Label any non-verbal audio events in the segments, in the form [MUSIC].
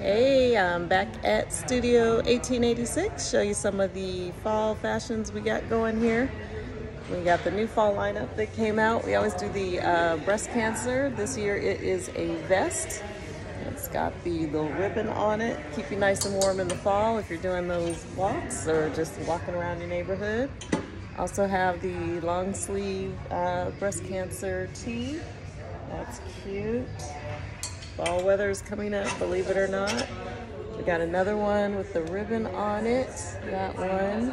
Hey, I'm back at Studio 1886. Show you some of the fall fashions we got going here. We got the new fall lineup that came out. We always do the uh, breast cancer. This year it is a vest. It's got the little ribbon on it. Keep you nice and warm in the fall if you're doing those walks or just walking around your neighborhood. Also have the long sleeve uh, breast cancer tee. That's cute. Fall weather is coming up, believe it or not. We got another one with the ribbon on it. That one.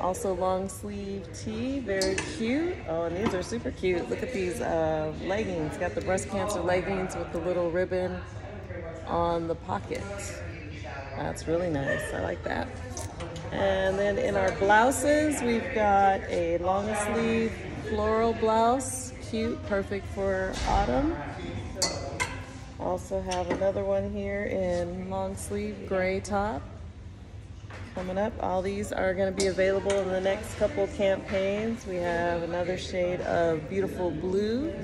Also long sleeve tee, very cute. Oh, and these are super cute. Look at these uh, leggings. Got the breast cancer leggings with the little ribbon on the pocket. That's really nice. I like that. And then in our blouses, we've got a long sleeve floral blouse. Cute, perfect for autumn. Also have another one here in long sleeve gray top. Coming up, all these are going to be available in the next couple campaigns. We have another shade of beautiful blue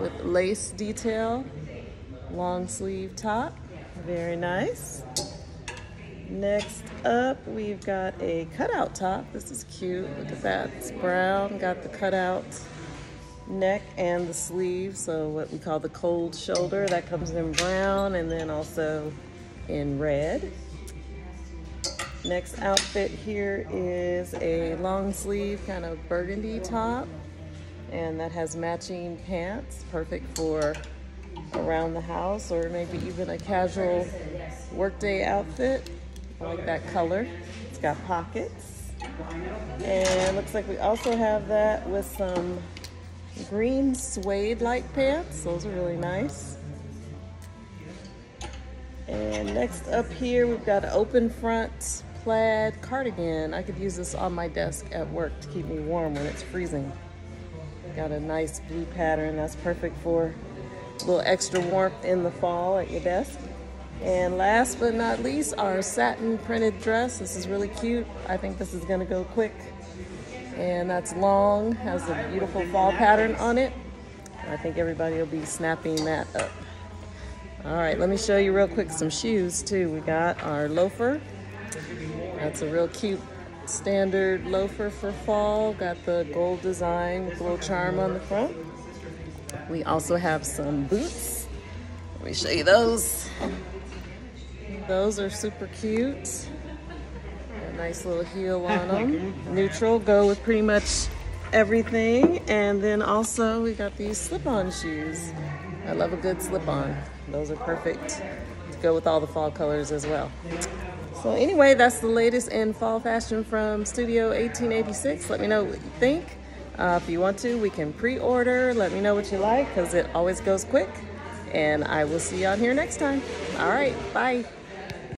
with lace detail, long sleeve top, very nice. Next up, we've got a cutout top. This is cute. Look at that. It's brown. Got the cutout neck and the sleeve. So what we call the cold shoulder. That comes in brown and then also in red. Next outfit here is a long sleeve kind of burgundy top. And that has matching pants. Perfect for around the house or maybe even a casual workday outfit. I like that color. It's got pockets. And looks like we also have that with some green suede-like pants. Those are really nice. And next up here, we've got an open front plaid cardigan. I could use this on my desk at work to keep me warm when it's freezing. Got a nice blue pattern. That's perfect for a little extra warmth in the fall at your desk. And last but not least, our satin printed dress. This is really cute. I think this is gonna go quick. And that's long, has a beautiful fall pattern on it. I think everybody will be snapping that up. All right, let me show you real quick some shoes too. We got our loafer. That's a real cute standard loafer for fall. Got the gold design with a little charm on the front. We also have some boots. Let me show you those. Those are super cute. Nice little heel [LAUGHS] on them. Neutral, go with pretty much everything. And then also we got these slip-on shoes. I love a good slip-on. Those are perfect to go with all the fall colors as well. So anyway, that's the latest in fall fashion from Studio 1886. Let me know what you think. Uh, if you want to, we can pre-order. Let me know what you like because it always goes quick. And I will see you on here next time. All right, bye.